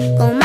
¿Cómo